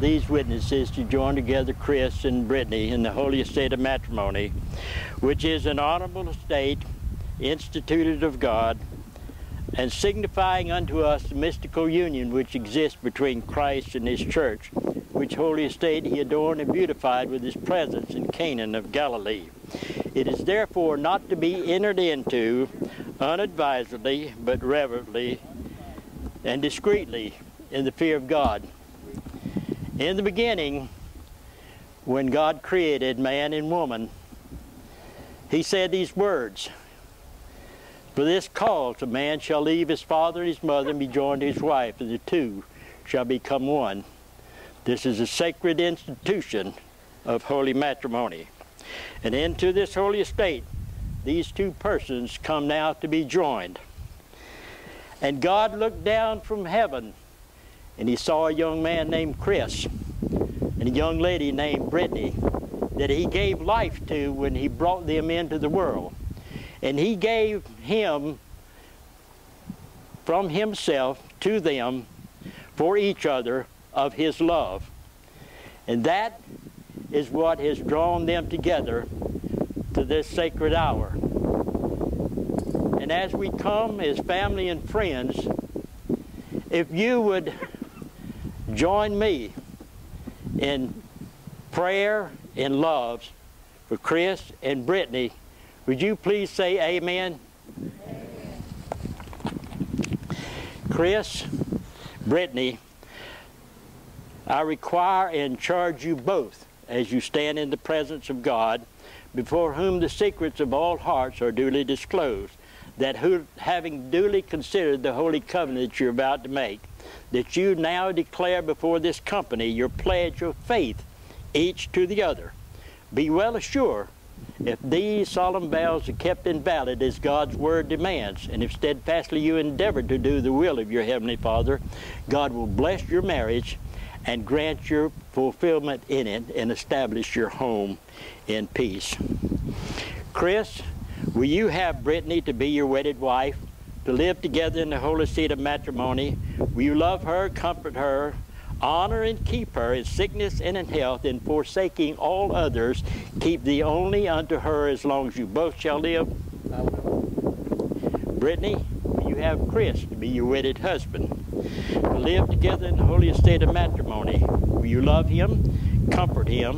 these witnesses to join together Chris and Brittany in the holy estate of matrimony, which is an honorable estate instituted of God and signifying unto us the mystical union which exists between Christ and his church, which holy estate he adorned and beautified with his presence in Canaan of Galilee. It is therefore not to be entered into unadvisedly, but reverently and discreetly in the fear of God. In the beginning, when God created man and woman, he said these words, For this cause a man shall leave his father and his mother and be joined to his wife, and the two shall become one. This is a sacred institution of holy matrimony. And into this holy estate, these two persons come now to be joined. And God looked down from heaven and he saw a young man named Chris and a young lady named Brittany that he gave life to when he brought them into the world. And he gave him from himself to them for each other of his love. And that is what has drawn them together to this sacred hour. And as we come as family and friends, if you would join me in prayer and love for Chris and Brittany, would you please say amen? amen. Chris, Brittany, I require and charge you both as you stand in the presence of God, before whom the secrets of all hearts are duly disclosed, that who, having duly considered the holy covenant you're about to make, that you now declare before this company your pledge of faith, each to the other. Be well assured, if these solemn vows are kept invalid as God's word demands, and if steadfastly you endeavor to do the will of your Heavenly Father, God will bless your marriage and grant your fulfillment in it and establish your home in peace. Chris, will you have Brittany to be your wedded wife, to live together in the holy seat of matrimony? Will you love her, comfort her, honor and keep her in sickness and in health, and forsaking all others, keep thee only unto her as long as you both shall live? Brittany, you have Chris to be your wedded husband? to live together in the holy estate of matrimony. Will you love him, comfort him,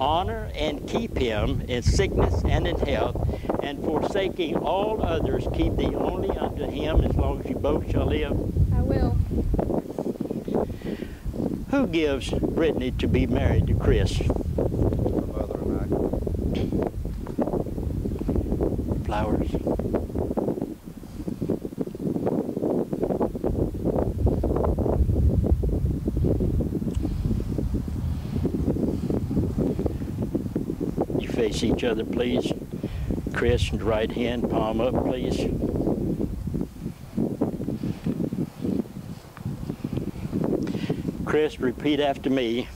honor and keep him in sickness and in health, and forsaking all others, keep thee only unto him as long as you both shall live? I will. Who gives Brittany to be married to Chris? My mother and I. Flowers. Face each other, please. Chris, right hand, palm up, please. Chris, repeat after me.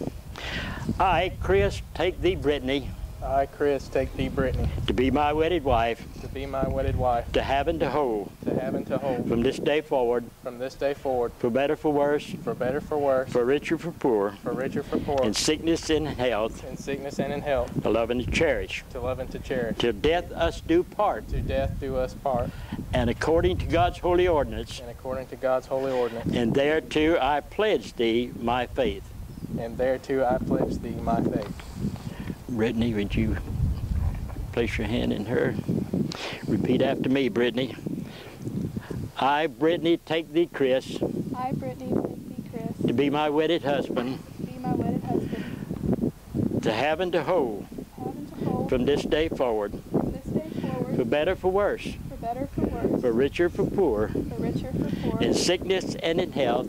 I, Chris, take thee, Brittany. I, Chris, take thee, Brittany. To be my wedded wife. To be my wedded wife. To have and to hold. To have and to hold. From this day forward. From this day forward. For better, for worse. For better, for worse. For richer, for poor. For richer, for poor. In sickness and in health. In sickness and in health. To love and to cherish. To love and to cherish. Till death us do part. To death do us part. And according to God's holy ordinance. And according to God's holy ordinance. And thereto I pledge thee my faith. And thereto I pledge thee my faith. Brittany, would you Place your hand in her. Repeat after me, Brittany. I, Brittany, take thee, Chris. I, Brittany, take thee, Chris. To be my wedded husband. To be my wedded husband. To have and to hold. Have and to hold. From this day forward. From this day forward. For better, for worse. For better, for worse. For richer, for poor. For richer, for poor. In sickness and in health.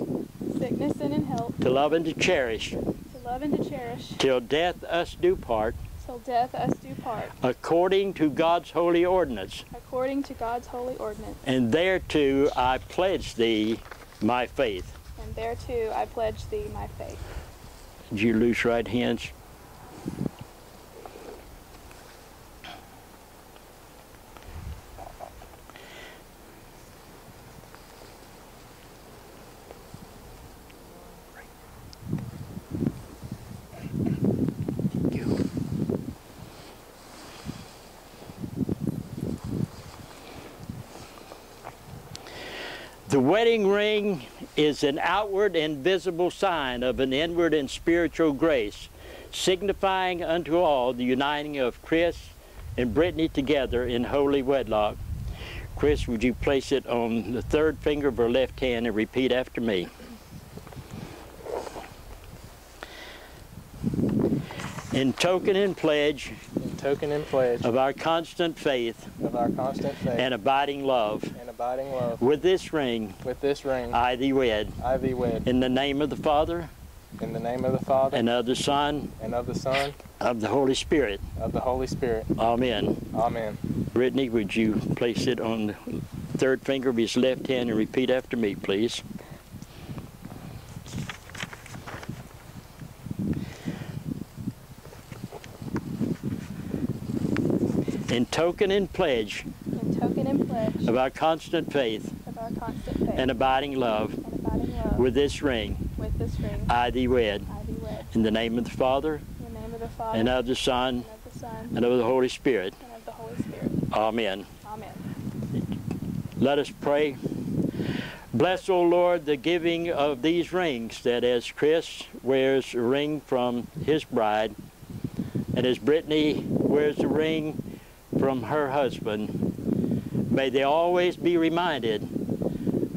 Sickness and in health. To love and to cherish. To love and to cherish. Till death us do part till death us do part. According to God's holy ordinance. According to God's holy ordinance. And thereto I pledge thee my faith. And thereto I pledge thee my faith. Did you loose right hands? The wedding ring is an outward and visible sign of an inward and spiritual grace, signifying unto all the uniting of Chris and Brittany together in holy wedlock. Chris, would you place it on the third finger of her left hand and repeat after me? In token and pledge in token and pledge of our constant faith of our constant faith and abiding love, and abiding love, with this ring with this ring I thee wed. I thee wed. In the name of the Father, In the name of the Father, and of the Son, and of the Son, of the Holy Spirit. of the Holy Spirit. Amen. Amen. Brittany, would you place it on the third finger of his left hand and repeat after me, please? In token and pledge and pledge of our constant faith our constant faith and abiding love, and abiding love, with this ring with this ring I thee wed. I thee wed. In the name of the Father, the name of the Father, and of the Son, and of the Son, and of the Holy Spirit. and of the Holy Spirit. Amen. Amen. Let us pray. Bless, O Lord, the giving of these rings, that as Chris wears a ring from his bride, and as Brittany wears a ring from her husband, may they always be reminded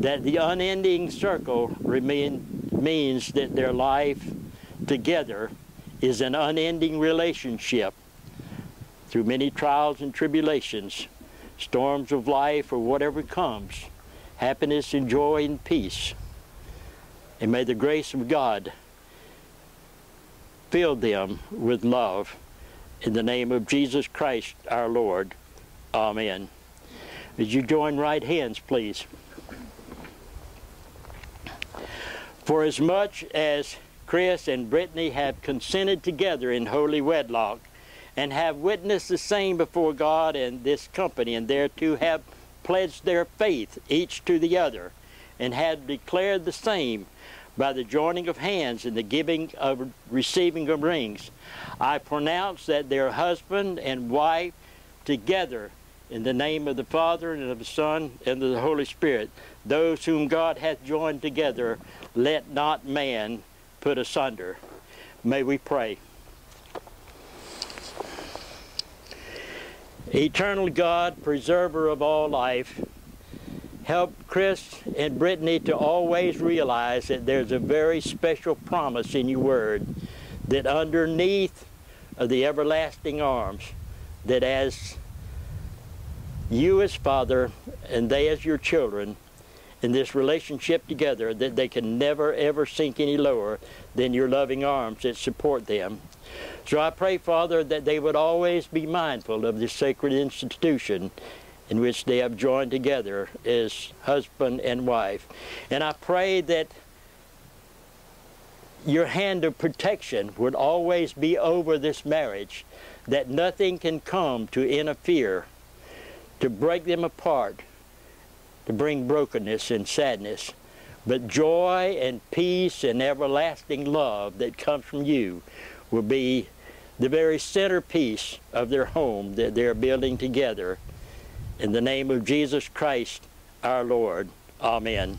that the unending circle remain, means that their life together is an unending relationship through many trials and tribulations storms of life or whatever comes, happiness and joy and peace. And may the grace of God fill them with love. In the name of Jesus Christ our Lord. Amen. Would you join right hands, please? For as much as Chris and Brittany have consented together in holy wedlock, and have witnessed the same before God and this company, and thereto have pledged their faith each to the other, and have declared the same by the joining of hands and the giving of receiving of rings. I pronounce that their husband and wife together in the name of the Father and of the Son and of the Holy Spirit, those whom God hath joined together, let not man put asunder. May we pray. Eternal God, preserver of all life, help Chris and Brittany to always realize that there's a very special promise in your word that underneath of the everlasting arms, that as you as father and they as your children in this relationship together, that they can never ever sink any lower than your loving arms that support them. So I pray, Father, that they would always be mindful of this sacred institution in which they have joined together as husband and wife. And I pray that your hand of protection would always be over this marriage, that nothing can come to interfere, to break them apart, to bring brokenness and sadness, but joy and peace and everlasting love that comes from you will be the very centerpiece of their home that they're building together. In the name of Jesus Christ, our Lord. Amen.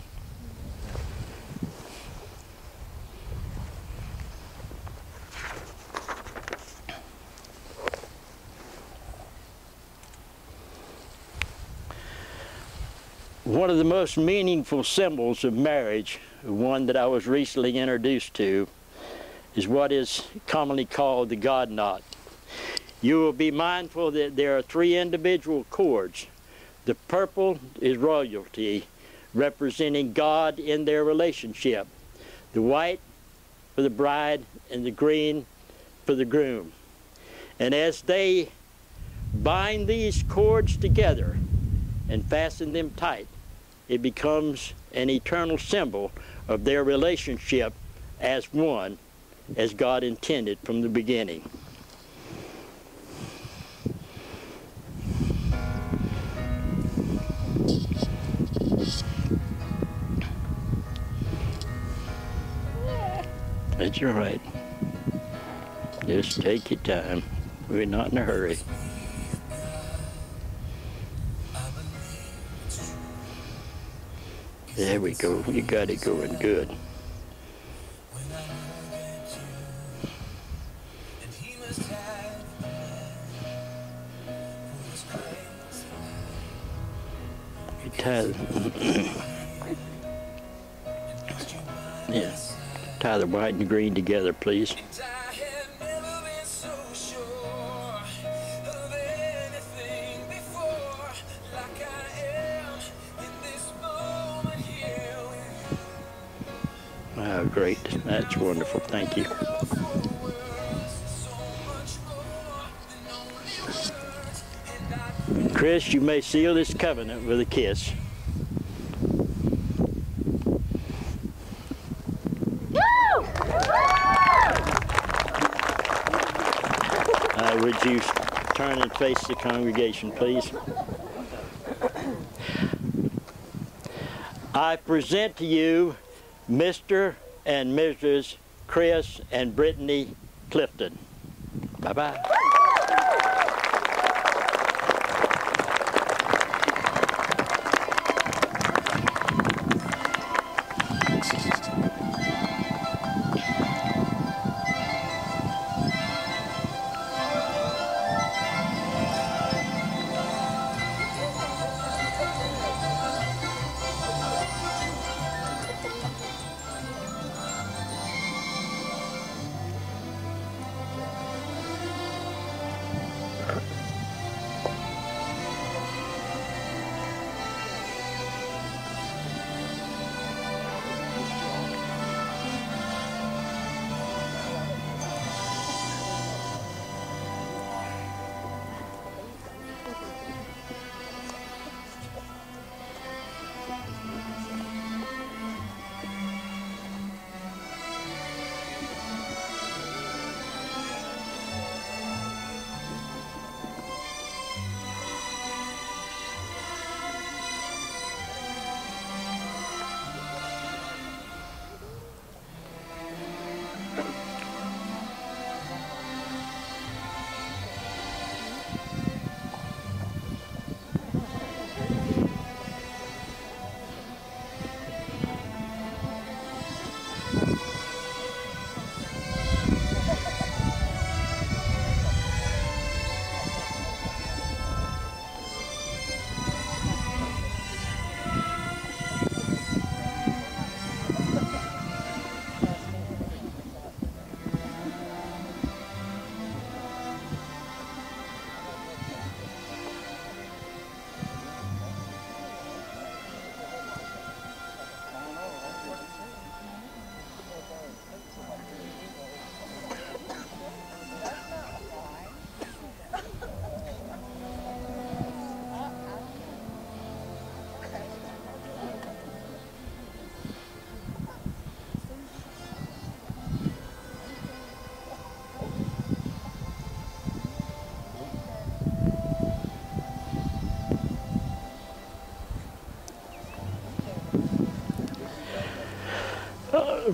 One of the most meaningful symbols of marriage, one that I was recently introduced to, is what is commonly called the God knot. You will be mindful that there are three individual cords. The purple is royalty, representing God in their relationship. The white for the bride and the green for the groom. And as they bind these cords together and fasten them tight, it becomes an eternal symbol of their relationship as one, as God intended from the beginning. That's all right. Just take your time. We're not in a hurry. There we go. You got it going good. You tie, yeah, tie the white and green together, please. Great. That's wonderful. Thank you. So much more than only words, and I Chris, you may seal this covenant with a kiss. Uh, would you turn and face the congregation, please? I present to you Mr. and Mrs. Chris and Brittany Clifton. Bye-bye.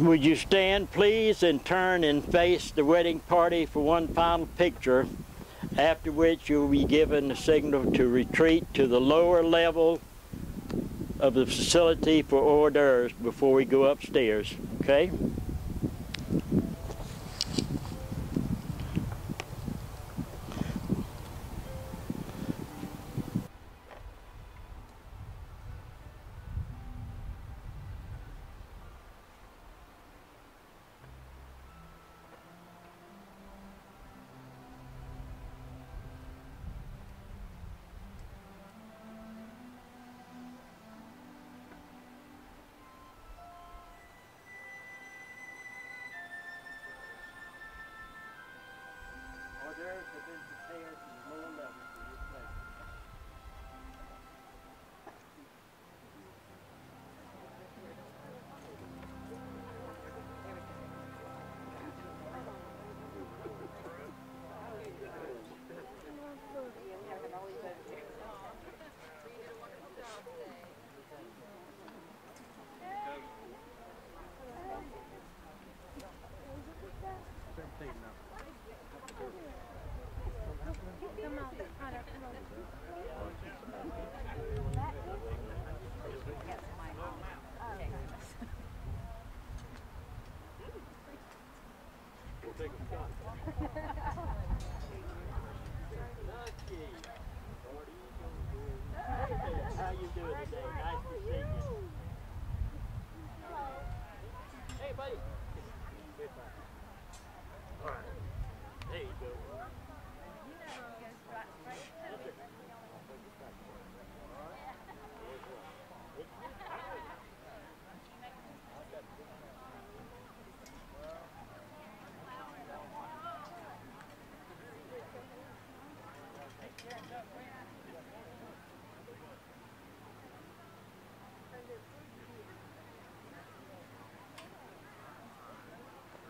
Would you stand, please, and turn and face the wedding party for one final picture, after which you'll be given the signal to retreat to the lower level of the facility for hors d'oeuvres before we go upstairs, okay?